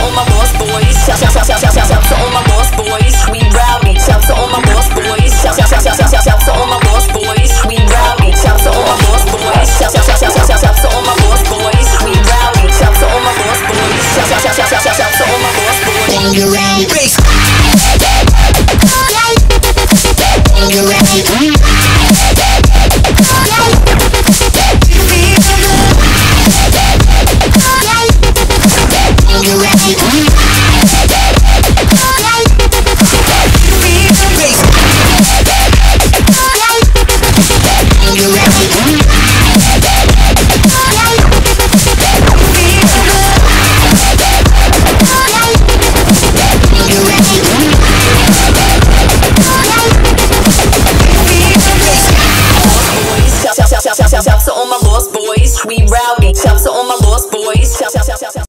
all my boys. Shout, shout, shout, shout, shout, shout my boys. We. Shout my boys. Shout, shout, shout, shout, shout, shout my boys. We. Shout. Shout, shout, shout, shout, shout, my boys. We. Shout. Shout, shout, shout, shout, shout my boys. So all my lost boys, we rowdy.